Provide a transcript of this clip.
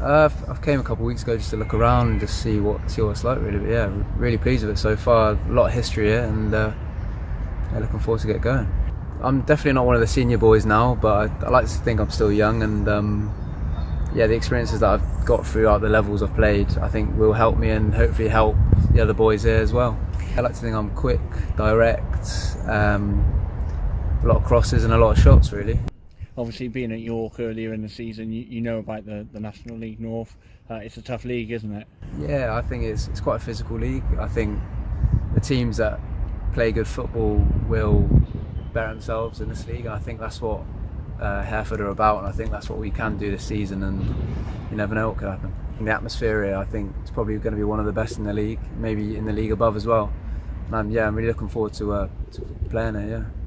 Uh, I came a couple of weeks ago just to look around and just see what see what it's like really. But yeah, really pleased with it so far. A lot of history here, and uh, yeah, looking forward to get going. I'm definitely not one of the senior boys now, but I, I like to think I'm still young, and um, yeah, the experiences that I've got throughout the levels I've played, I think will help me and hopefully help the other boys here as well. I like to think I'm quick, direct, um, a lot of crosses and a lot of shots really obviously being at York earlier in the season, you, you know about the, the National League North. Uh, it's a tough league, isn't it? Yeah, I think it's it's quite a physical league. I think the teams that play good football will better themselves in this league. I think that's what uh, Hereford are about, and I think that's what we can do this season. And you never know what could happen. And the atmosphere here, I think, it's probably going to be one of the best in the league, maybe in the league above as well. And yeah, I'm really looking forward to, uh, to playing here. Yeah.